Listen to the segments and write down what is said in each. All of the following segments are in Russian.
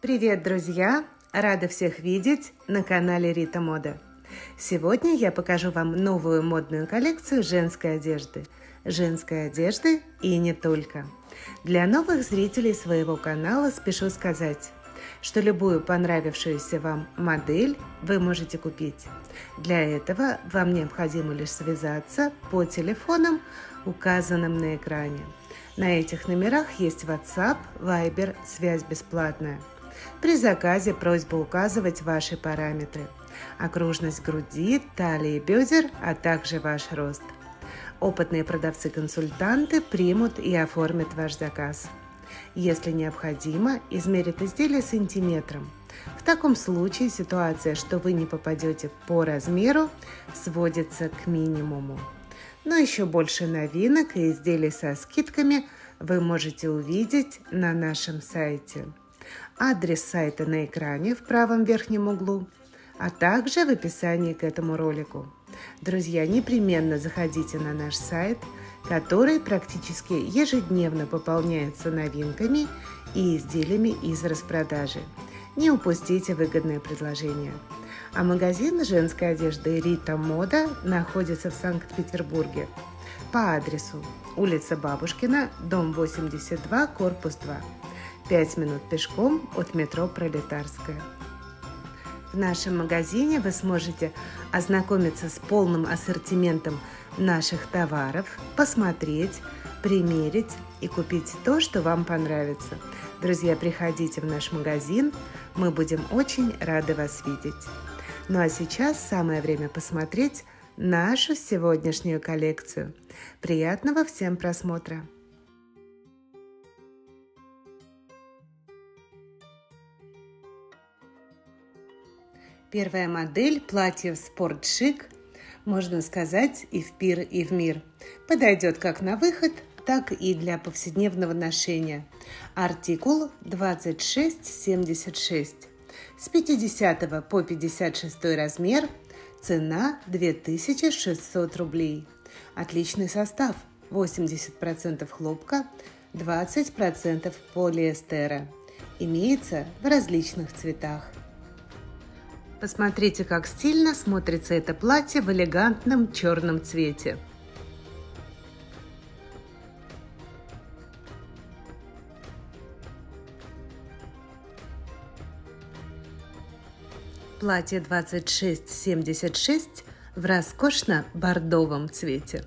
Привет, друзья! Рада всех видеть на канале Рита Мода. Сегодня я покажу вам новую модную коллекцию женской одежды. Женской одежды и не только. Для новых зрителей своего канала спешу сказать, что любую понравившуюся вам модель вы можете купить. Для этого вам необходимо лишь связаться по телефонам, указанным на экране. На этих номерах есть WhatsApp, Viber, связь бесплатная – при заказе просьба указывать ваши параметры. Окружность груди, талии, бедер, а также ваш рост. Опытные продавцы-консультанты примут и оформят ваш заказ. Если необходимо, измерят изделие сантиметром. В таком случае ситуация, что вы не попадете по размеру, сводится к минимуму. Но еще больше новинок и изделий со скидками вы можете увидеть на нашем сайте. Адрес сайта на экране в правом верхнем углу, а также в описании к этому ролику. Друзья, непременно заходите на наш сайт, который практически ежедневно пополняется новинками и изделиями из распродажи. Не упустите выгодное предложение. А магазин женской одежды Рита Мода находится в Санкт-Петербурге по адресу улица Бабушкина, дом 82, корпус 2. 5 минут пешком от метро Пролетарская. В нашем магазине вы сможете ознакомиться с полным ассортиментом наших товаров, посмотреть, примерить и купить то, что вам понравится. Друзья, приходите в наш магазин, мы будем очень рады вас видеть. Ну а сейчас самое время посмотреть нашу сегодняшнюю коллекцию. Приятного всем просмотра! Первая модель платье в спортшик, можно сказать, и в пир, и в мир. Подойдет как на выход, так и для повседневного ношения. Артикул 2676. С 50 по 56 размер. Цена 2600 рублей. Отличный состав. 80% хлопка, 20% полиэстера. Имеется в различных цветах. Посмотрите, как стильно смотрится это платье в элегантном черном цвете. Платье 2676 в роскошно-бордовом цвете.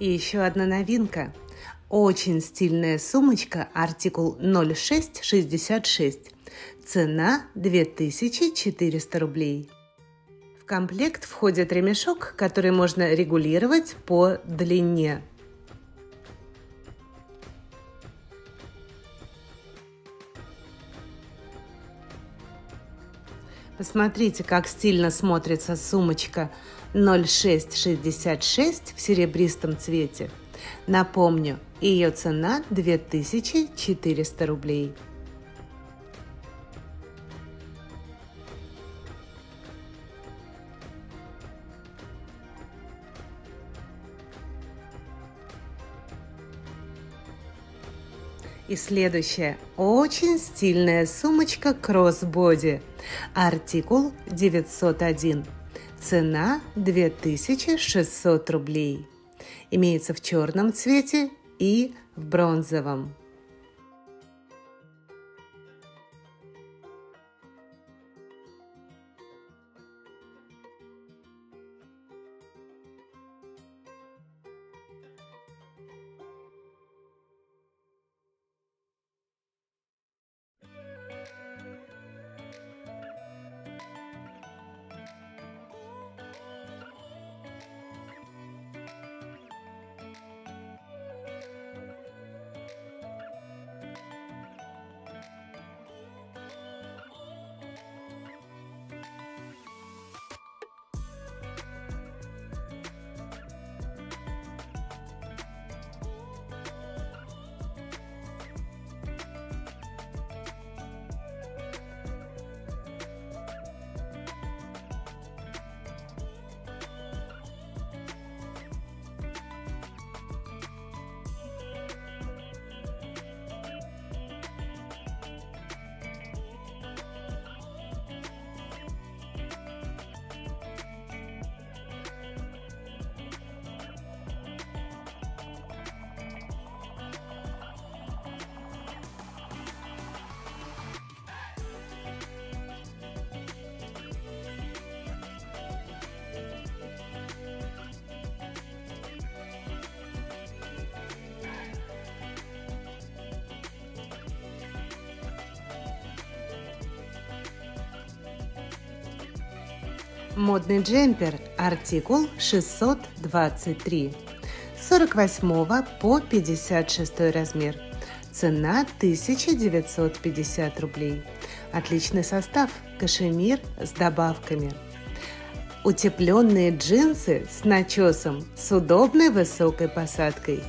И еще одна новинка. Очень стильная сумочка, артикул 0666. Цена 2400 рублей. В комплект входит ремешок, который можно регулировать по длине. Посмотрите, как стильно смотрится сумочка 0666 в серебристом цвете. Напомню, ее цена 2400 рублей. И следующая очень стильная сумочка кроссбоди. Артикул 901. Цена 2600 рублей. Имеется в черном цвете и в бронзовом. Модный джемпер, артикул 623. 48 по 56 размер. Цена 1950 рублей. Отличный состав, кашемир с добавками. Утепленные джинсы с начесом с удобной высокой посадкой.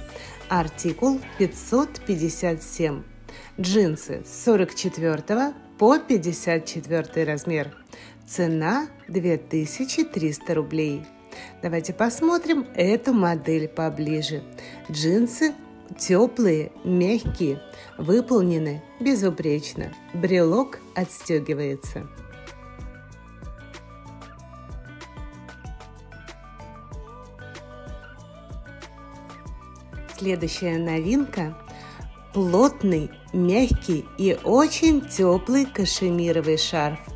Артикул 557. Джинсы с 44 по 54 размер. Цена 2300 рублей. Давайте посмотрим эту модель поближе. Джинсы теплые, мягкие, выполнены безупречно. Брелок отстегивается. Следующая новинка – плотный, мягкий и очень теплый кашемировый шарф.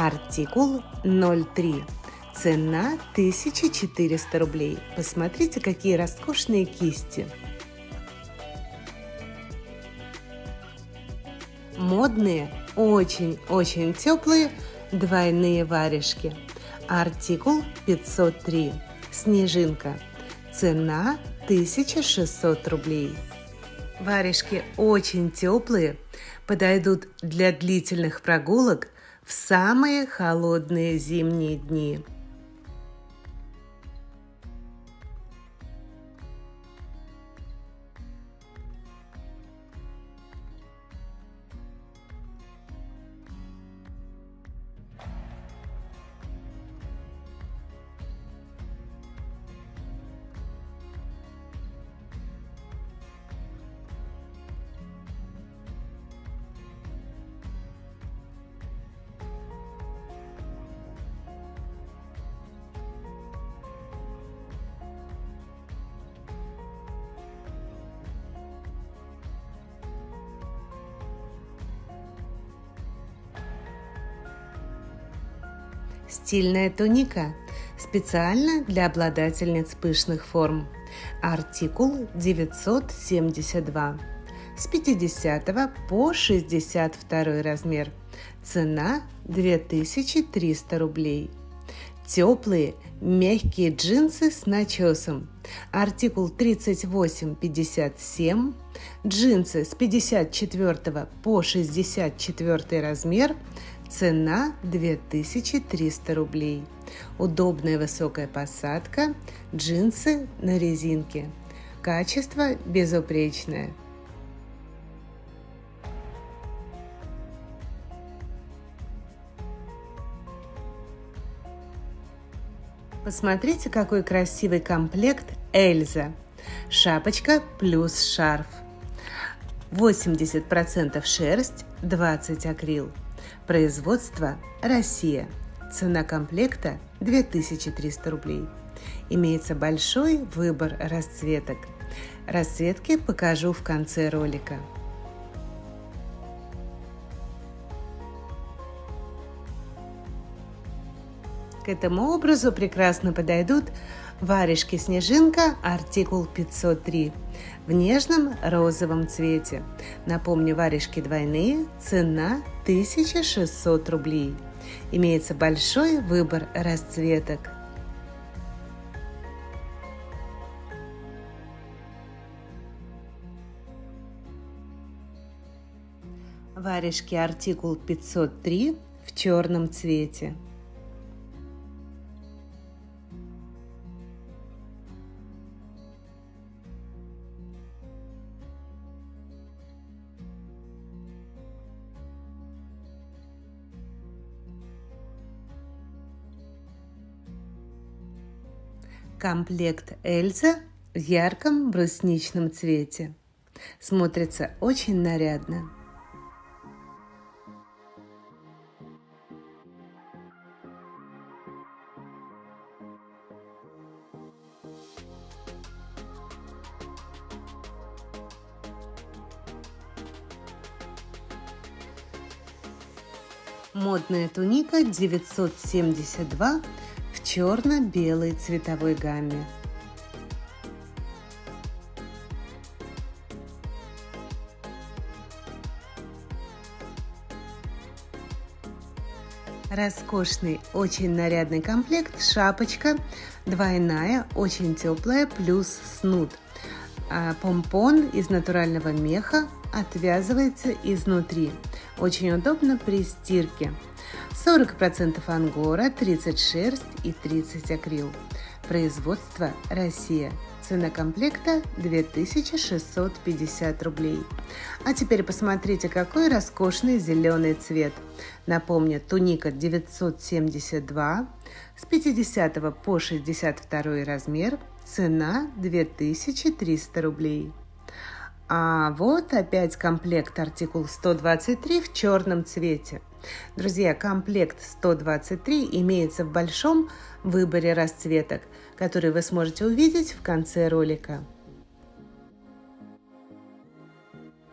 Артикул 03. Цена 1400 рублей. Посмотрите, какие роскошные кисти. Модные, очень-очень теплые двойные варежки. Артикул 503. Снежинка. Цена 1600 рублей. Варежки очень теплые, подойдут для длительных прогулок в самые холодные зимние дни. Стильная туника специально для обладательниц пышных форм. Артикул 972 с 50 по 62 размер. Цена 2300 рублей. Теплые, мягкие джинсы с начесом. Артикул 3857. Джинсы с 54 по 64 размер. Цена 2300 рублей. Удобная высокая посадка, джинсы на резинке. Качество безупречное. Посмотрите, какой красивый комплект Эльза. Шапочка плюс шарф. 80% шерсть, 20 акрил. Производство Россия. Цена комплекта 2300 рублей. Имеется большой выбор расцветок. Расцветки покажу в конце ролика. К этому образу прекрасно подойдут варежки «Снежинка» артикул 503 в нежном розовом цвете. Напомню, варежки двойные, цена 1600 рублей. Имеется большой выбор расцветок. Варежки артикул 503 в черном цвете. Комплект Эльза в ярком брусничном цвете. Смотрится очень нарядно. Модная туника 972 черно-белой цветовой гамме. роскошный, очень нарядный комплект, шапочка двойная, очень теплая, плюс снуд. А помпон из натурального меха отвязывается изнутри. Очень удобно при стирке. 40% ангора, 30 шерсть и 30 акрил. Производство Россия. Цена комплекта 2650 рублей. А теперь посмотрите, какой роскошный зеленый цвет. Напомню, туника 972, с 50 по 62 размер, цена 2300 рублей. А вот опять комплект артикул 123 в черном цвете. Друзья, комплект 123 имеется в большом выборе расцветок, который вы сможете увидеть в конце ролика.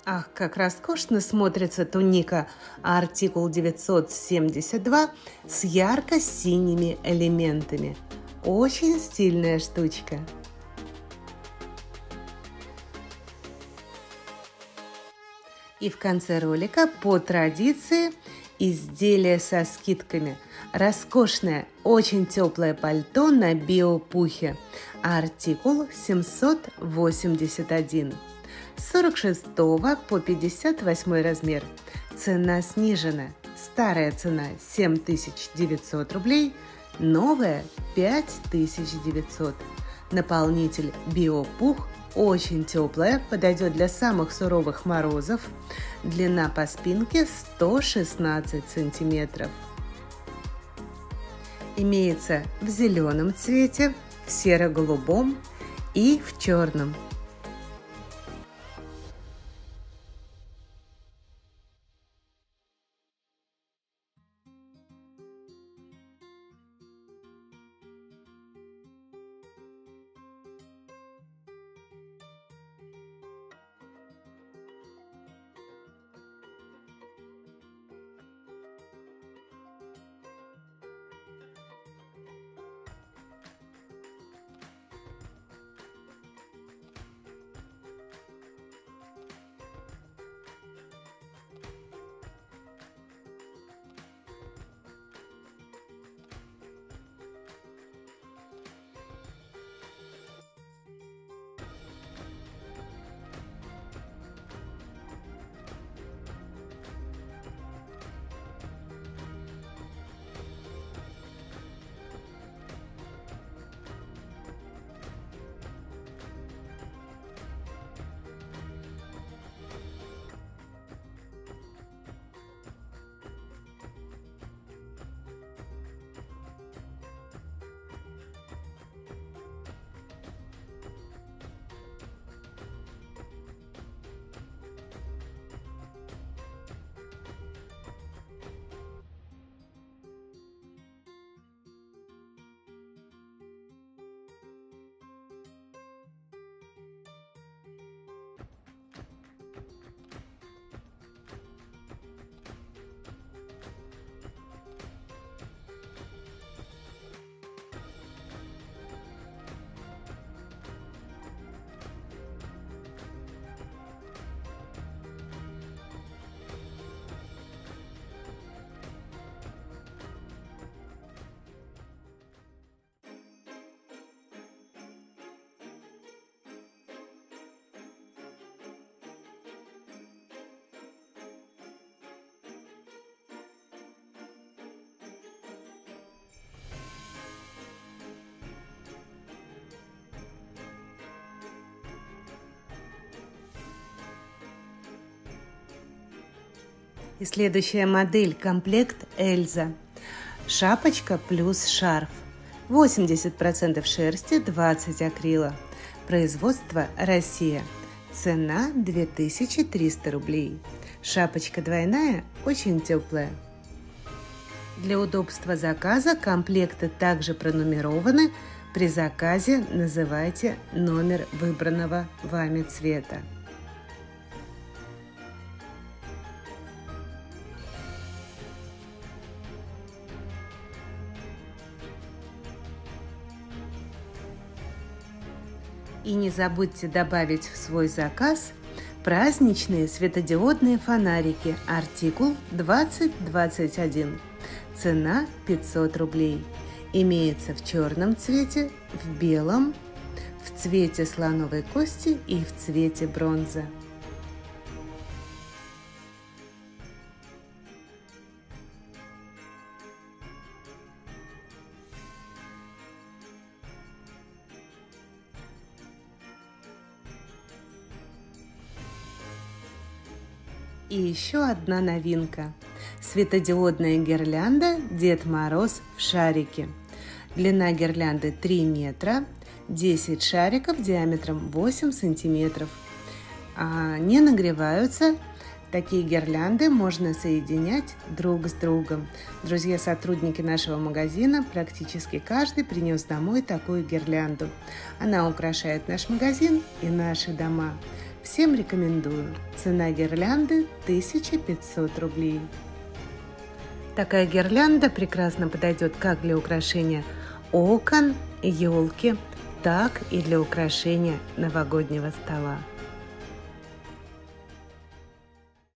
Ах, как роскошно смотрится туника артикул 972 с ярко-синими элементами. Очень стильная штучка. И в конце ролика по традиции изделие со скидками. Роскошное, очень теплое пальто на биопухе. Артикул 781. С 46 по 58 размер. Цена снижена. Старая цена 7900 рублей, новая 5900. Наполнитель биопух очень теплая, подойдет для самых суровых морозов. Длина по спинке 116 сантиметров. Имеется в зеленом цвете, в серо-голубом и в черном. И следующая модель – комплект Эльза. Шапочка плюс шарф. 80% шерсти, 20 акрила. Производство Россия. Цена 2300 рублей. Шапочка двойная, очень теплая. Для удобства заказа комплекты также пронумерованы. При заказе называйте номер выбранного вами цвета. И не забудьте добавить в свой заказ праздничные светодиодные фонарики артикул 2021. Цена 500 рублей. Имеется в черном цвете, в белом, в цвете слоновой кости и в цвете бронза. И еще одна новинка. Светодиодная гирлянда «Дед Мороз в шарике». Длина гирлянды 3 метра, 10 шариков диаметром 8 сантиметров. А не нагреваются. Такие гирлянды можно соединять друг с другом. Друзья, сотрудники нашего магазина, практически каждый принес домой такую гирлянду. Она украшает наш магазин и наши дома. Всем рекомендую. Цена гирлянды 1500 рублей. Такая гирлянда прекрасно подойдет как для украшения окон, елки, так и для украшения новогоднего стола.